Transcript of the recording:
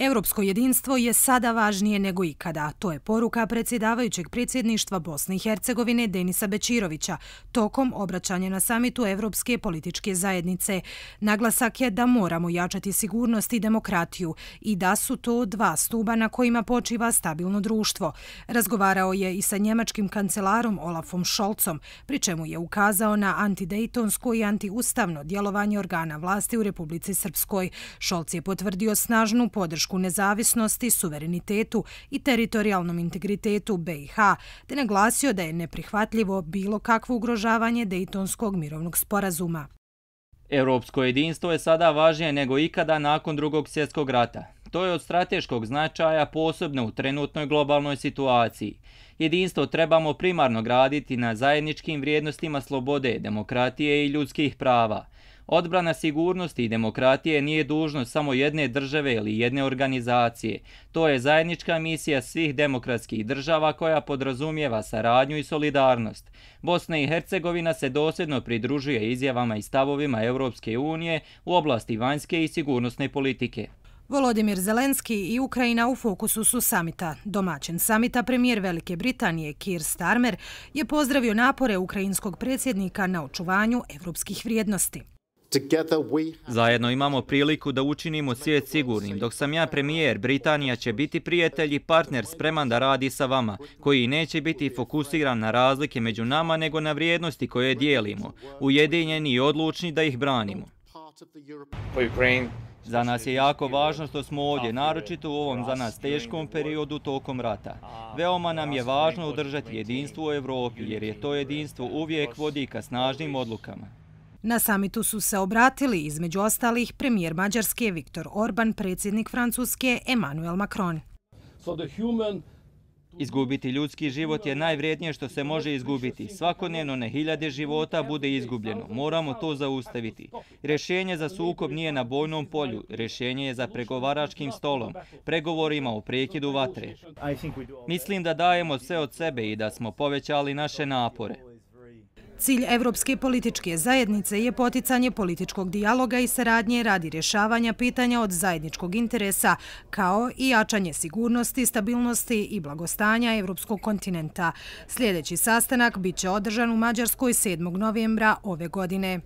Evropsko jedinstvo je sada važnije nego ikada. To je poruka predsjedavajućeg predsjedništva Bosne i Hercegovine Denisa Bečirovića tokom obraćanja na samitu Evropske političke zajednice. Naglasak je da moramo jačati sigurnost i demokratiju i da su to dva stuba na kojima počiva stabilno društvo. Razgovarao je i sa njemačkim kancelarom Olafom Šolcom, pri čemu je ukazao na antidejtonsko i antiustavno djelovanje organa vlasti u Republici Srpskoj. Šolc je potvrdio snažnu podršku podršku nezavisnosti, suverenitetu i teritorijalnom integritetu BiH, te naglasio da je neprihvatljivo bilo kakvo ugrožavanje Dejtonskog mirovnog sporazuma. Europsko jedinstvo je sada važnije nego ikada nakon drugog svjetskog rata. To je od strateškog značaja posebno u trenutnoj globalnoj situaciji. Jedinstvo trebamo primarno graditi na zajedničkim vrijednostima slobode, demokratije i ljudskih prava. Odbrana sigurnosti i demokratije nije dužnost samo jedne države ili jedne organizacije. To je zajednička misija svih demokratskih država koja podrazumijeva saradnju i solidarnost. Bosna i Hercegovina se dosljedno pridružuje izjavama i stavovima Europske unije u oblasti vanjske i sigurnosne politike. Volodimir Zelenski i Ukrajina u fokusu su samita. Domaćin samita premijer Velike Britanije Keir Starmer je pozdravio napore ukrajinskog predsjednika na očuvanju evropskih vrijednosti. Zajedno imamo priliku da učinimo svijet sigurnim. Dok sam ja premijer, Britanija će biti prijatelj i partner spreman da radi sa vama, koji neće biti fokusiran na razlike među nama, nego na vrijednosti koje dijelimo, ujedinjeni i odlučni da ih branimo. Za nas je jako važno što smo ovdje, naročito u ovom za nas teškom periodu tokom rata. Veoma nam je važno udržati jedinstvo u Evropi, jer je to jedinstvo uvijek vodi ka snažnim odlukama. Na samitu su se obratili između ostalih premijer Mađarske Viktor Orban, predsjednik Francuske Emmanuel Macron. Izgubiti ljudski život je najvrijednije što se može izgubiti. Svakodnevno ne hiljade života bude izgubljeno. Moramo to zaustaviti. Rešenje za sukob nije na bojnom polju. Rešenje je za pregovaračkim stolom. Pregovorima o prekidu vatre. Mislim da dajemo sve od sebe i da smo povećali naše napore. Cilj Evropske političke zajednice je poticanje političkog dijaloga i saradnje radi rješavanja pitanja od zajedničkog interesa, kao i jačanje sigurnosti, stabilnosti i blagostanja Evropskog kontinenta. Sljedeći sastanak bit će održan u Mađarskoj 7. novembra ove godine.